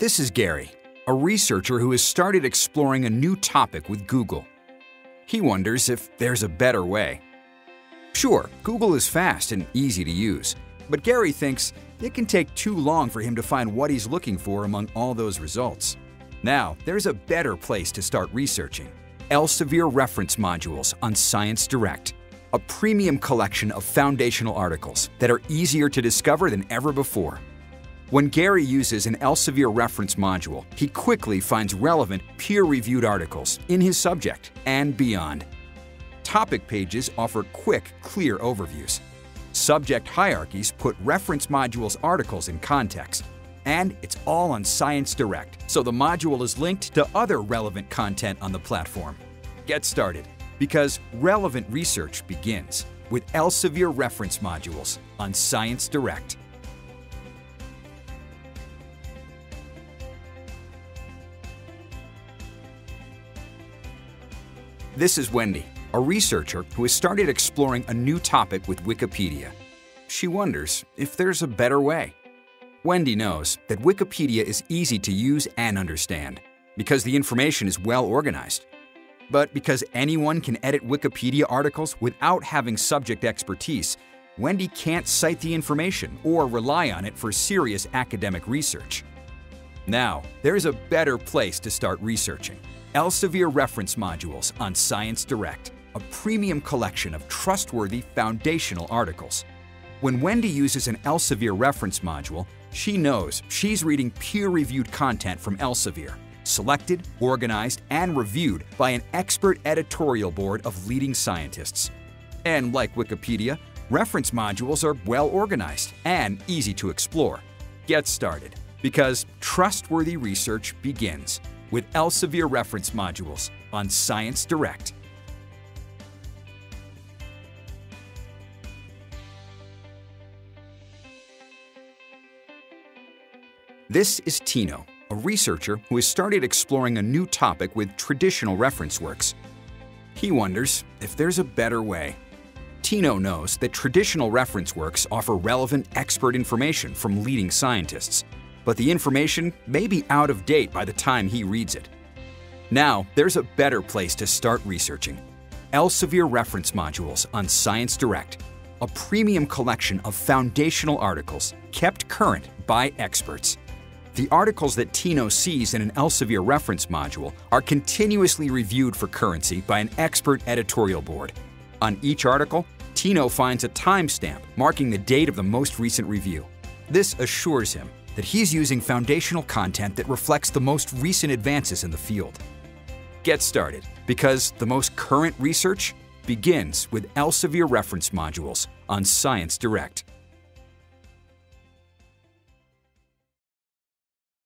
This is Gary, a researcher who has started exploring a new topic with Google. He wonders if there's a better way. Sure, Google is fast and easy to use, but Gary thinks it can take too long for him to find what he's looking for among all those results. Now, there's a better place to start researching Elsevier reference modules on Science Direct, a premium collection of foundational articles that are easier to discover than ever before. When Gary uses an Elsevier reference module, he quickly finds relevant, peer-reviewed articles in his subject and beyond. Topic pages offer quick, clear overviews. Subject hierarchies put reference modules articles in context. And it's all on Science Direct, so the module is linked to other relevant content on the platform. Get started, because relevant research begins with Elsevier reference modules on Science Direct. This is Wendy, a researcher who has started exploring a new topic with Wikipedia. She wonders if there's a better way. Wendy knows that Wikipedia is easy to use and understand because the information is well organized. But because anyone can edit Wikipedia articles without having subject expertise, Wendy can't cite the information or rely on it for serious academic research. Now, there's a better place to start researching. Elsevier reference modules on Science Direct, a premium collection of trustworthy foundational articles. When Wendy uses an Elsevier reference module, she knows she's reading peer-reviewed content from Elsevier, selected, organized, and reviewed by an expert editorial board of leading scientists. And like Wikipedia, reference modules are well organized and easy to explore. Get started, because trustworthy research begins with Elsevier reference modules on Science Direct. This is Tino, a researcher who has started exploring a new topic with traditional reference works. He wonders if there's a better way. Tino knows that traditional reference works offer relevant expert information from leading scientists, but the information may be out of date by the time he reads it. Now, there's a better place to start researching. Elsevier reference modules on Science Direct, a premium collection of foundational articles kept current by experts. The articles that Tino sees in an Elsevier reference module are continuously reviewed for currency by an expert editorial board. On each article, Tino finds a timestamp marking the date of the most recent review. This assures him that he's using foundational content that reflects the most recent advances in the field. Get started, because the most current research begins with Elsevier reference modules on Science Direct.